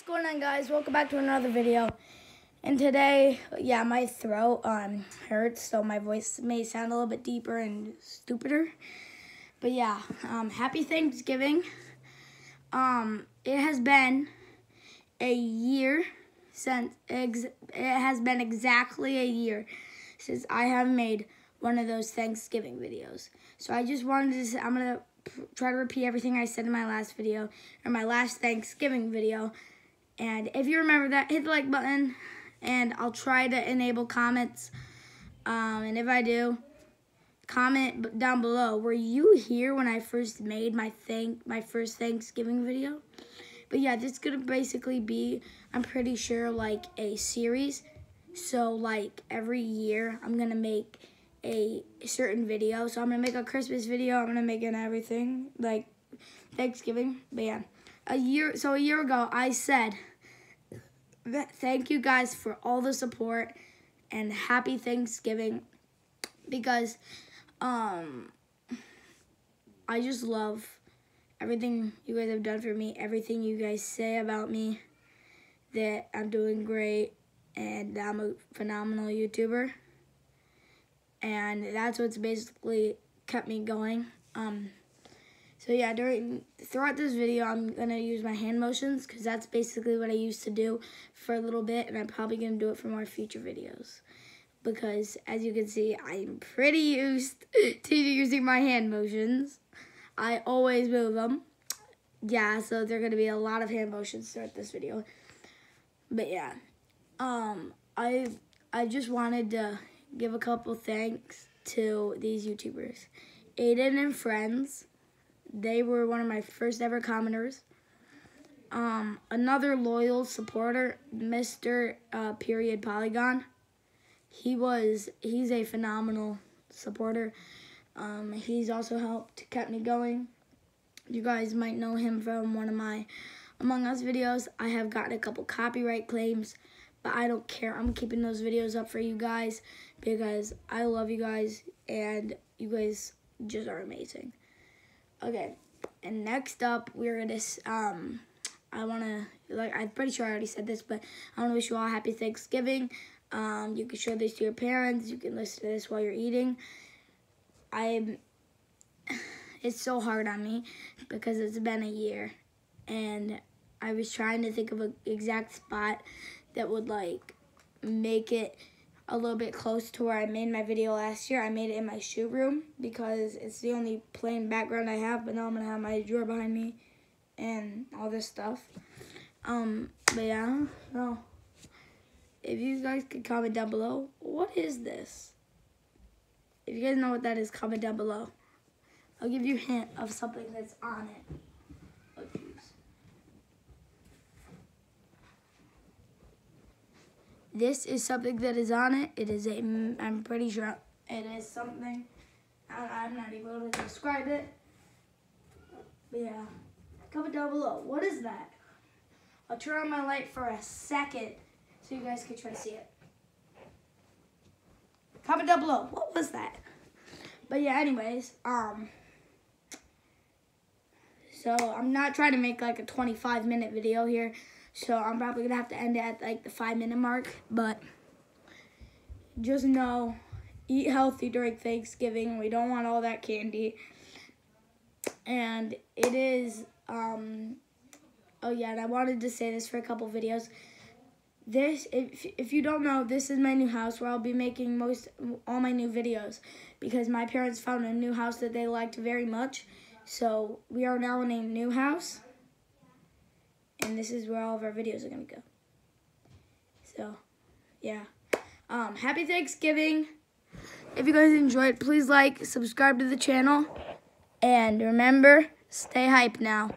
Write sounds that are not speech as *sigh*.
what's going on guys? Welcome back to another video. And today, yeah, my throat um hurts, so my voice may sound a little bit deeper and stupider. But yeah, um happy Thanksgiving. Um it has been a year since it has been exactly a year since I have made one of those Thanksgiving videos. So I just wanted to I'm going to try to repeat everything I said in my last video, or my last Thanksgiving video. And if you remember that, hit the like button, and I'll try to enable comments. Um, and if I do, comment down below. Were you here when I first made my thank my first Thanksgiving video? But yeah, this is gonna basically be, I'm pretty sure, like a series. So like every year, I'm gonna make a certain video. So I'm gonna make a Christmas video. I'm gonna make an everything like Thanksgiving. But yeah, a year. So a year ago, I said thank you guys for all the support and happy Thanksgiving because um I just love everything you guys have done for me, everything you guys say about me that I'm doing great and I'm a phenomenal YouTuber. And that's what's basically kept me going. Um so yeah, during throughout this video, I'm gonna use my hand motions because that's basically what I used to do for a little bit, and I'm probably gonna do it for more future videos. Because as you can see, I'm pretty used *laughs* to using my hand motions. I always move them. Yeah, so there are gonna be a lot of hand motions throughout this video. But yeah, um, I I just wanted to give a couple thanks to these YouTubers, Aiden and Friends. They were one of my first ever commenters. Um, another loyal supporter, Mr. Uh, Period Polygon. He was, he's a phenomenal supporter. Um, he's also helped, kept me going. You guys might know him from one of my Among Us videos. I have gotten a couple copyright claims, but I don't care. I'm keeping those videos up for you guys because I love you guys and you guys just are amazing. Okay, and next up, we're gonna, um, I wanna, like, I'm pretty sure I already said this, but I wanna wish you all happy Thanksgiving. Um, you can show this to your parents. You can listen to this while you're eating. I'm, *sighs* it's so hard on me because it's been a year, and I was trying to think of an exact spot that would, like, make it a little bit close to where I made my video last year. I made it in my shoe room because it's the only plain background I have, but now I'm going to have my drawer behind me and all this stuff. Um, but yeah, no. If you guys could comment down below, what is this? If you guys know what that is, comment down below. I'll give you a hint of something that's on it. This is something that is on it. It is a, I'm pretty sure it is something. I'm not able to describe it. But yeah, comment down below. What is that? I'll turn on my light for a second so you guys can try to see it. Comment down below. What was that? But yeah, anyways, um, so I'm not trying to make like a 25 minute video here. So I'm probably to have to end it at like the five minute mark. But just know, eat healthy during Thanksgiving. We don't want all that candy. And it is, um, oh yeah, and I wanted to say this for a couple videos. This, if, if you don't know, this is my new house where I'll be making most, all my new videos. Because my parents found a new house that they liked very much. So we are now in a new house and this is where all of our videos are going to go. So, yeah. Um, happy Thanksgiving. If you guys enjoyed, please like, subscribe to the channel, and remember, stay hype now.